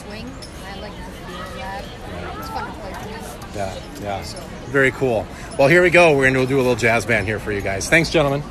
swing. I like the feel of that. It's fun to play with. Yeah, yeah. Very cool. Well, here we go. We're going to do a little jazz band here for you guys. Thanks, gentlemen.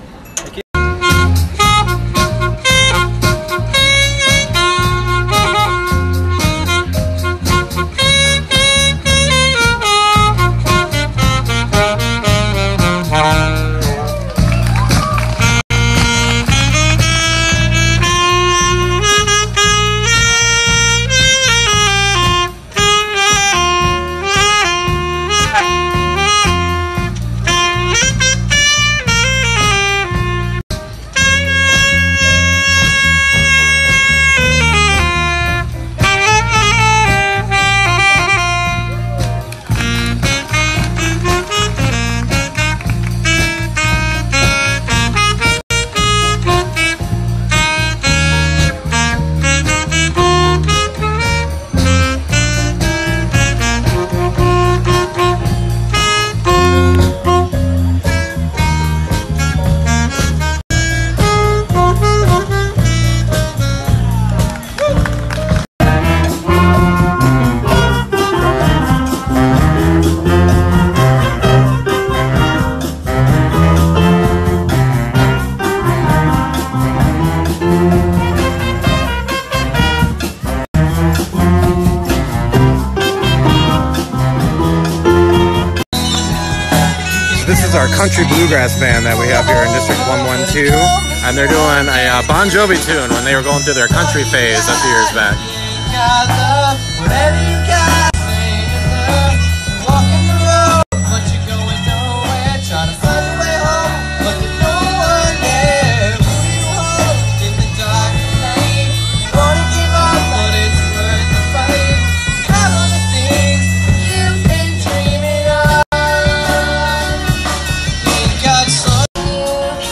Is our country bluegrass band that we have here in District 112, and they're doing a uh, Bon Jovi tune when they were going through their country phase a few years back.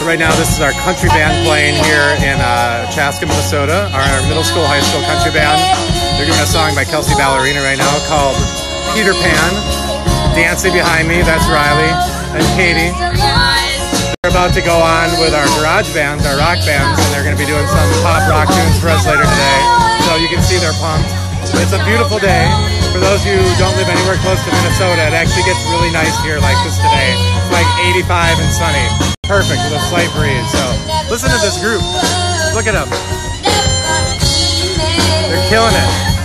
Right now, this is our country band playing here in uh, Chaska, Minnesota. Our, our middle school, high school country band. They're doing a song by Kelsea Ballerini right now called Peter Pan. Dancing behind me, that's Riley and Katie. We're about to go on with our garage bands, our rock bands, and they're going to be doing some pop rock tunes for us later today. So you can see they're pumped. It's a beautiful day. For those of you who don't live anywhere close to Minnesota, it actually gets really nice here like this today. It's like 85 and sunny. Perfect with a slight breeze. So listen to this group. Look at them. They're killing it.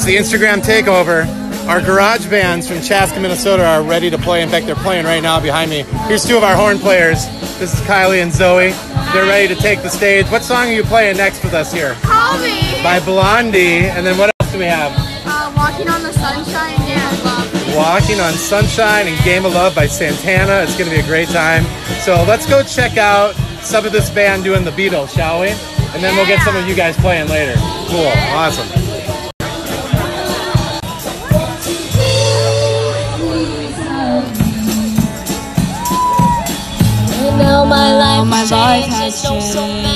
It's the Instagram takeover. Our garage bands from Chaska, Minnesota are ready to play. In fact, they're playing right now behind me. Here's two of our horn players. This is Kylie and Zoe. They're ready to take the stage. What song are you playing next with us here? Call me. By Blondie. And then what else do we have? Uh, walking on the sunshine, yeah, I love. Walking on Sunshine and Game of Love by Santana. It's going to be a great time. So let's go check out some of this band doing the Beatles, shall we? And then we'll get some of you guys playing later. Cool. Awesome. Now my life, my life has in so, so many changed.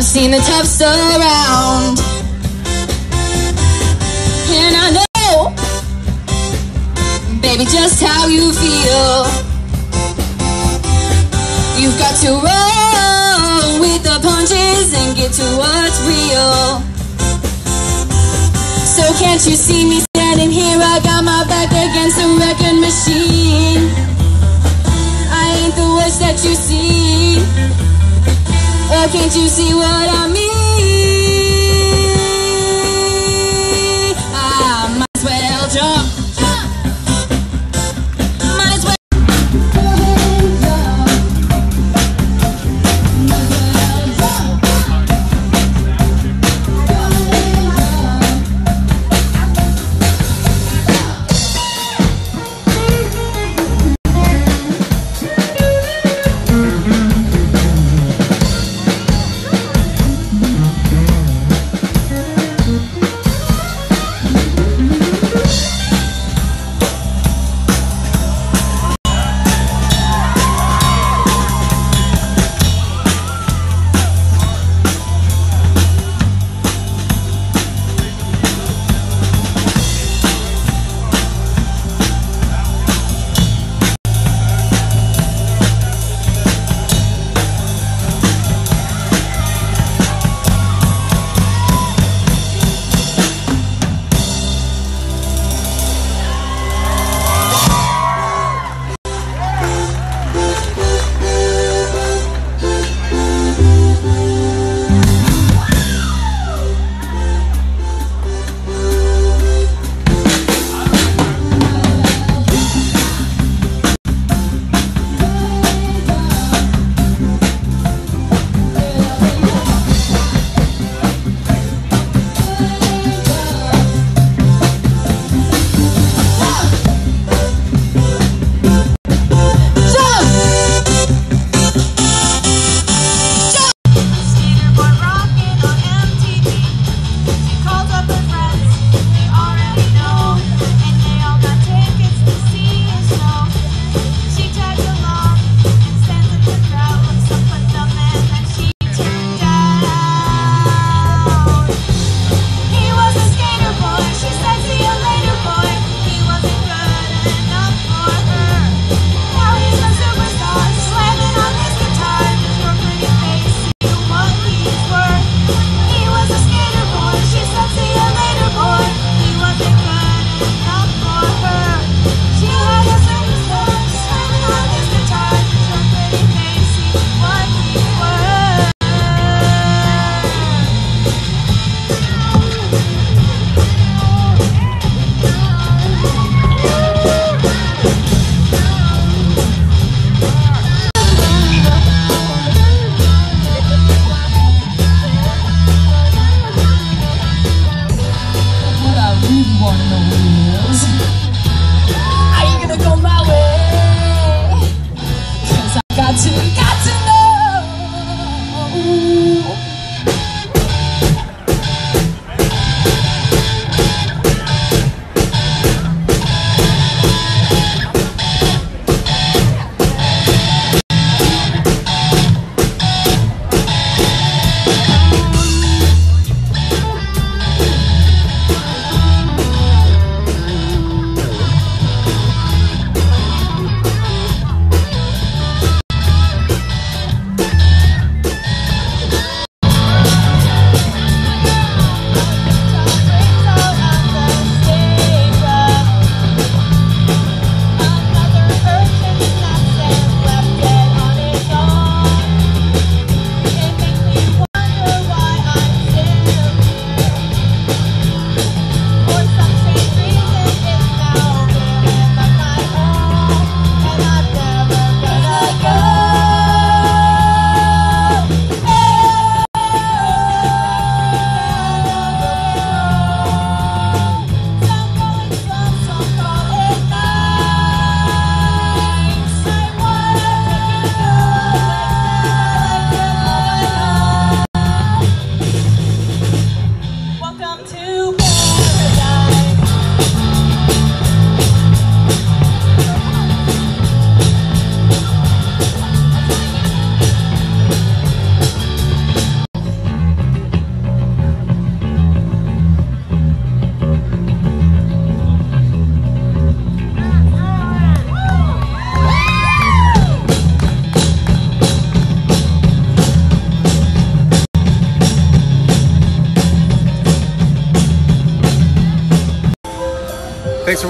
I've seen the toughs around. And I know, baby, just how you feel. You've got to roll with the punches and get to what's real. So can't you see me? can't you see what I mean?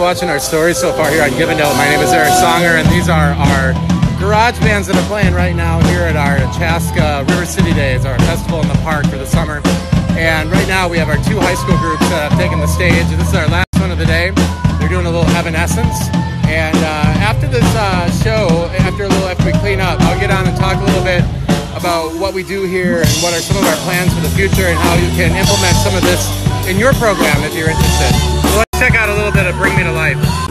Watching our stories so far here on Give and Note. My name is Eric Songer, and these are our garage bands that are playing right now here at our Chaska River City Days, our festival in the park for the summer. And right now we have our two high school groups that have taken the stage. This is our last one of the day. They're doing a little Evanescence. And uh, after this uh, show, after a little, after we clean up, I'll get on and talk a little bit about what we do here and what are some of our plans for the future and how you can implement some of this in your program if you're interested. So let's check out a little bit of Bring Me to Life.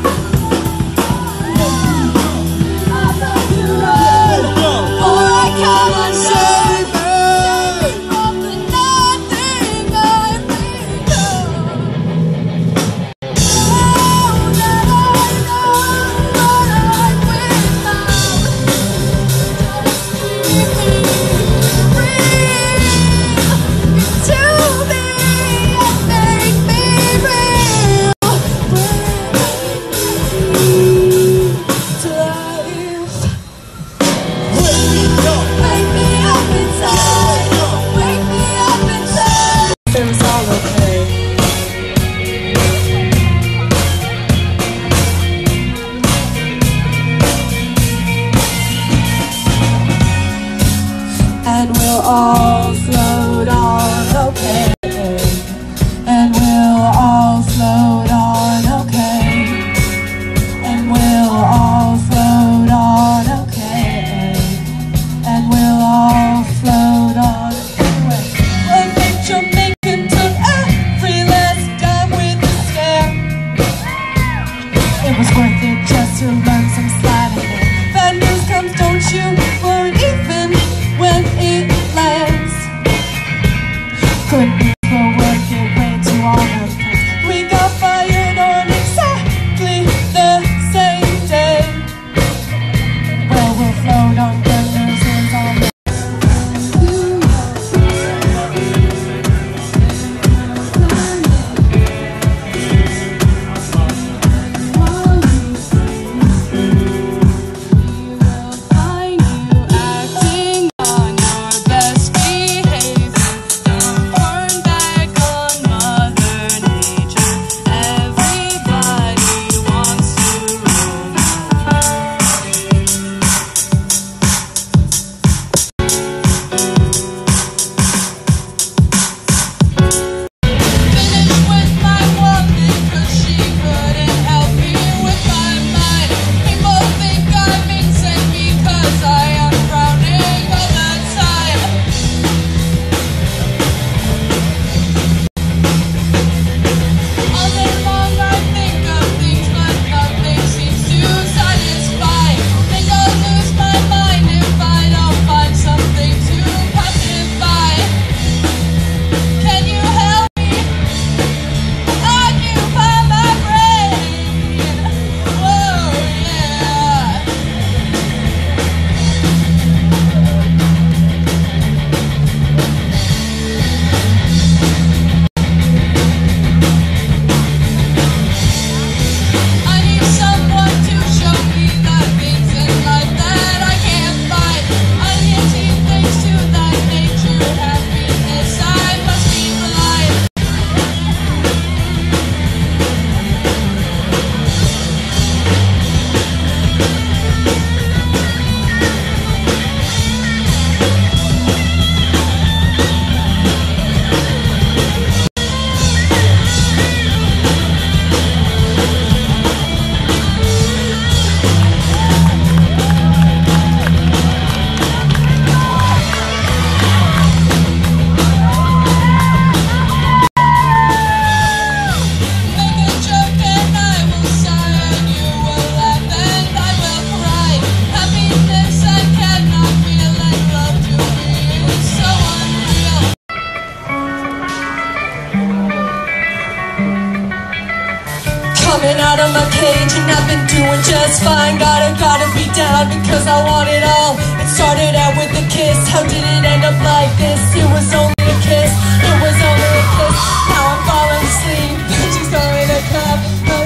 Out of my cage and I've been doing just fine. Gotta, gotta be down because I want it all. It started out with a kiss. How did it end up like this? It was only a kiss. It was only a kiss. Now I'm falling asleep. She's throwing a cup.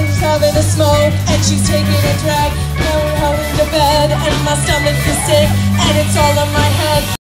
She's having a smoke and she's taking a drag. Now we're heading to bed and my stomach is sick and it's all in my head.